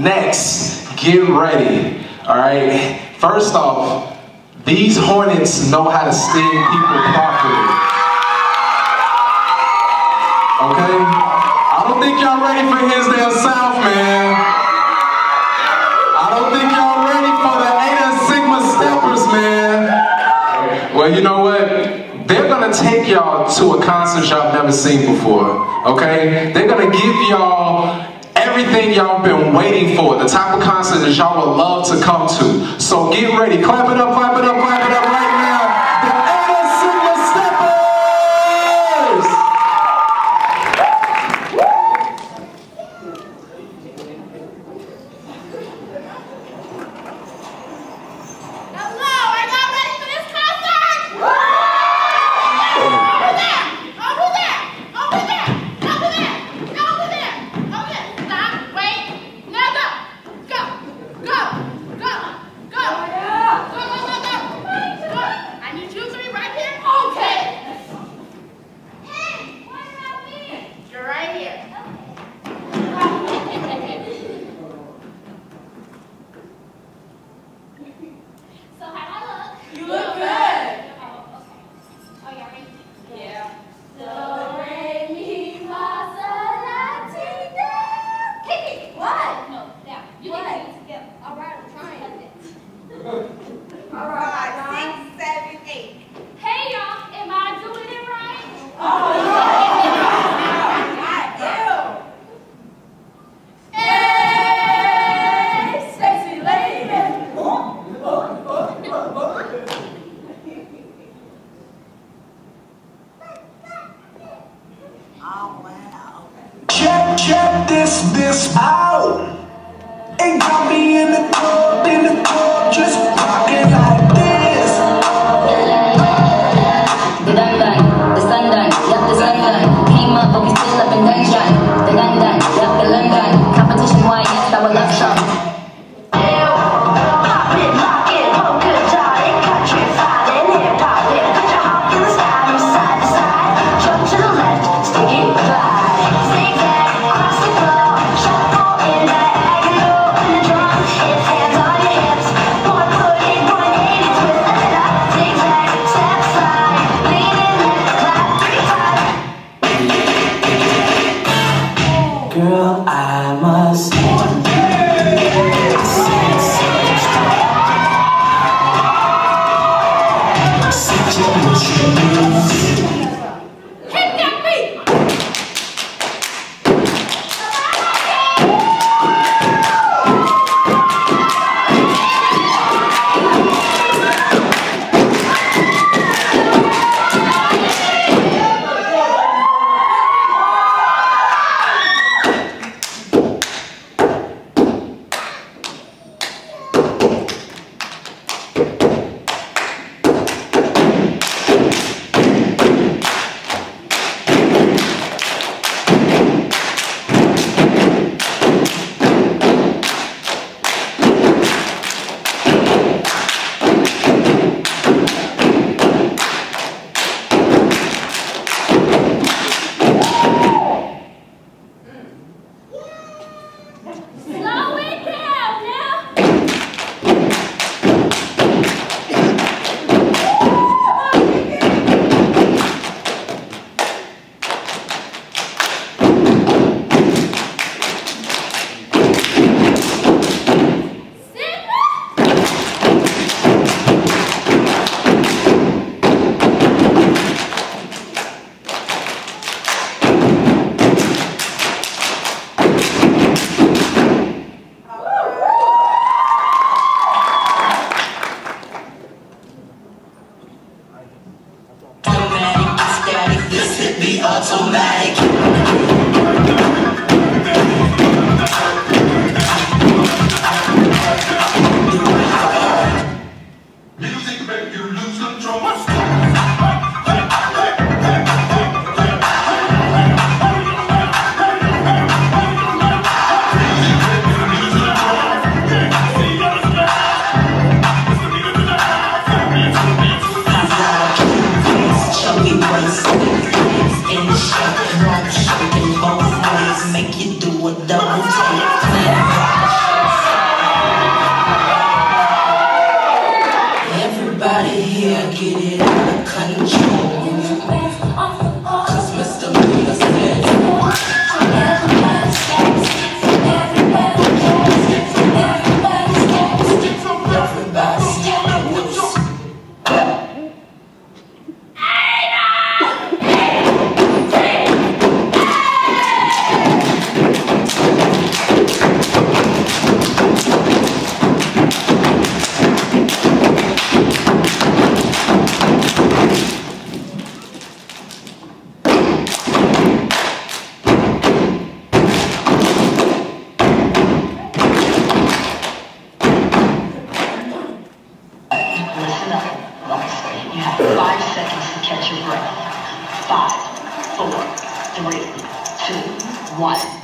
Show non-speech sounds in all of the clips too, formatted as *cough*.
Next, get ready. All right. First off, these hornets know how to sting people properly. Okay? I don't think y'all ready for Hinsdale South, man. I don't think y'all ready for the Eta Sigma Steppers, man. Well, you know what? They're gonna take y'all to a concert y'all never seen before. Okay? They're gonna give y'all everything y'all been waiting for, the type of concert that y'all would love to come to. So get ready. Clap it up, clap it up, clap it up this, this out. Ain't got me in the automatic another. You have five seconds to catch your breath. Five, four, three, two, one.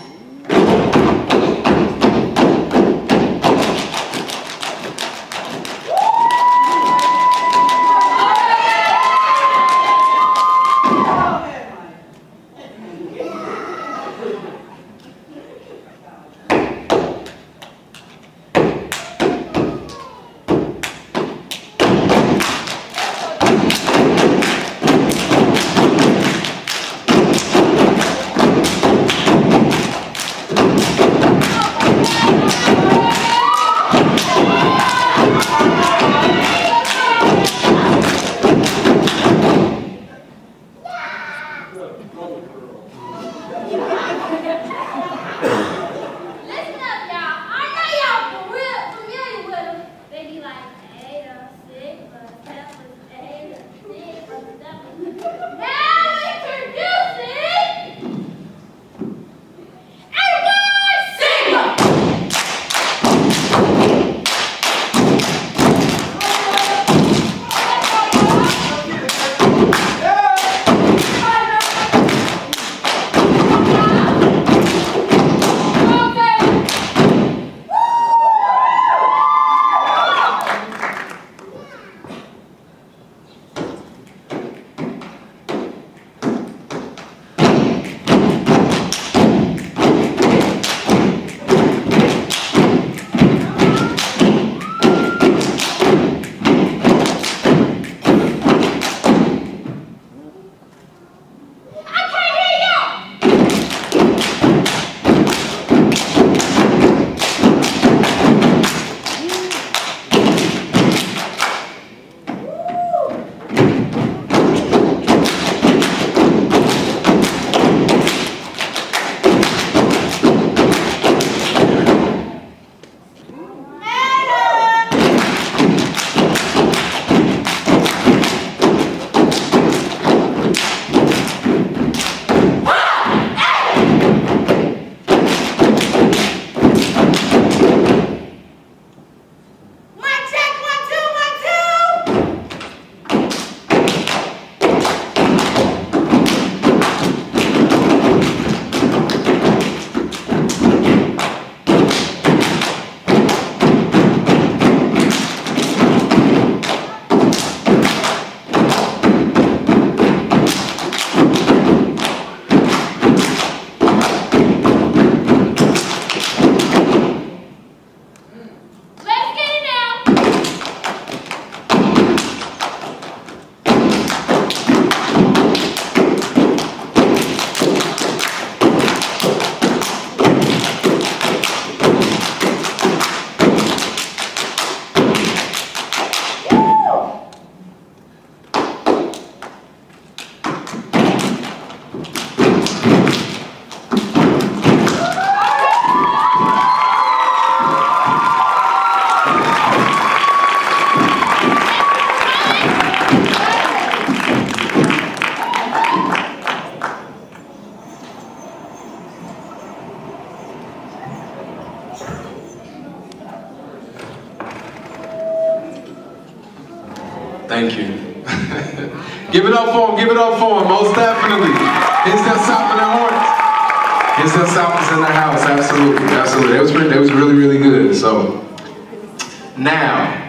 Thank you. *laughs* give it up for him, give it up for him, most definitely. Hinsdale in the horns. Hinsdale South is in the house, absolutely, absolutely. That was, that was really, really good. So, now,